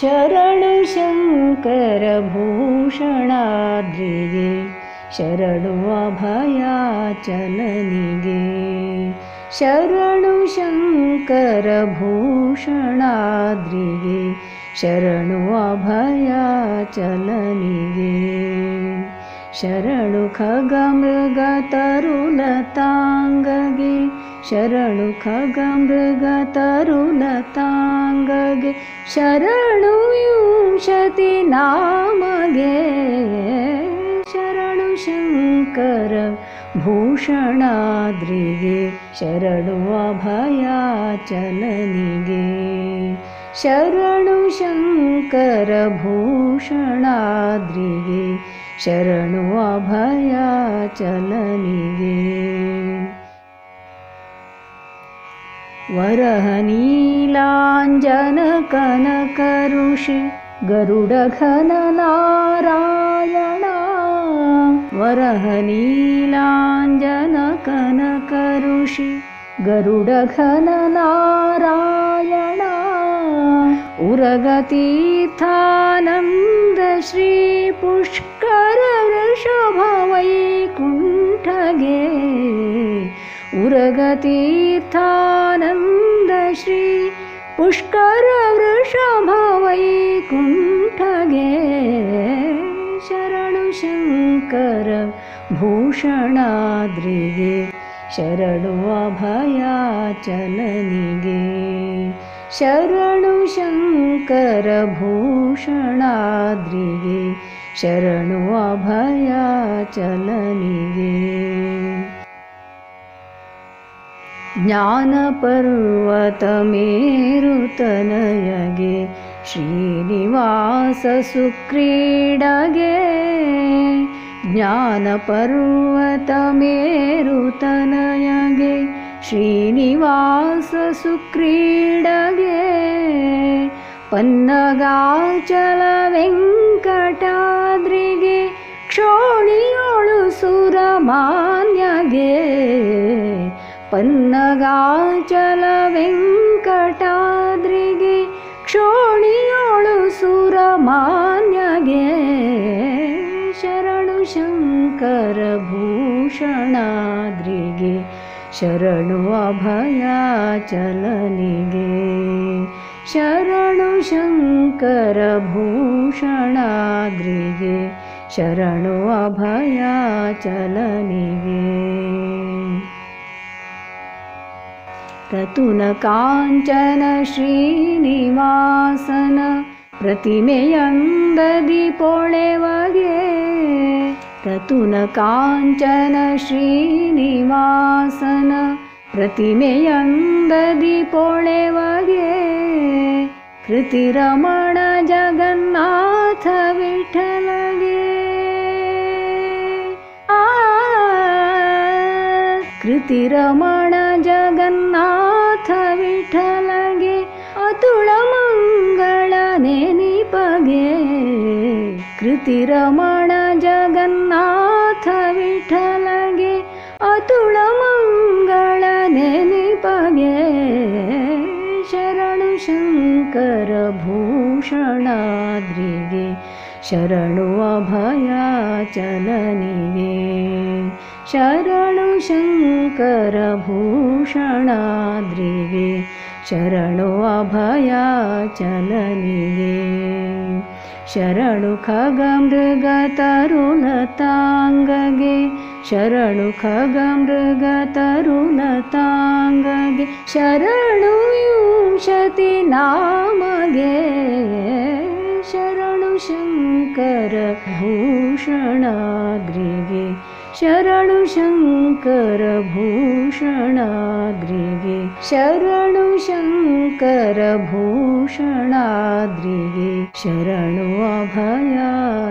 शरणु शङ्करभूषणाद्रिगे शरणु अभयाचलनिगे शरणु शङ्करभूषणाद्रिगे शरणु शरणु खगमृगतरुलताङ्गगे शरणु खगमृगतरुलताङ्गगे शरणु विंशति नामगे शरणु शङ्कर भूषणाद्रिगे शरणु अभयाचलनिगे शरणु शङ्करभूषणाद्रिगे शरणु अभयाचलनिगे वरहनीलाञ्जनकनकरुषि गरुडघननारायणा वरहनीलाञ्जनकनकरुषि गरुडघननारायणा उरगतीर्थानन्द श्रीपुष्करवृषभवैकुण्ठगे उरगतीर्थानन्द श्री पुष्करवृषभवैकुण्ठगे शरणु शङ्कर भूषणाद्रिगे शरणु अभयाचलनिगे शरणु शङ्करभूषणाद्रिगे शरणु अभयाचलनिगे ज्ञानपर्वतमेरुतनयगे श्रीनिवाससुक्रीडगे ज्ञानपर्वतमेरुतनयगे श्रीनिवाससुक्रीडगे पन्नगाचलवेङ्कटाद्रिगे क्षोणियोळु सुरमान्यगे पन्नगाचलवेङ्कटाद्रिगे क्षोणियोळु सुरमान्यगे शरणु शङ्करभूषणाद्रिगे शरणु अभयाचलनिगे शरणु शङ्करभूषणाद्रिगे शरणु अभयाचलनिगे रतुनकाञ्चन श्रीनिवासन प्रतिमेयन्ददि पोळेवगे रतुनकाञ्चन श्रीनिवासन प्रतिमेयन्ददि पोळेवगे कृतिरमण जगन्नाथ कृतिरमण जगन्नाथ विठ्ठलगे अतुळमङ्गलनेनिपगे कृतिरमण जगन्नाथ विठ्ठलगे अतुळमङ्गलनेनिपगे शरणु शङ्करभूषणाद्रिगे शरणु अभयाचलनिगे शरणु शङ्करभूषणाद्रिगे शरणु अभयाचलनिगे शरणु खगमृगतरुलताङ्गगे शरणु खगमृगतरुलताङ्गगे शरणु विंशति नामगे शरणु शङ्कर भूषणाद्रिगे शरणु शङ्कर भूषणाद्रिगे शरणु शङ्कर भूषणाद्रिगे शरणु अभयाचलनिगे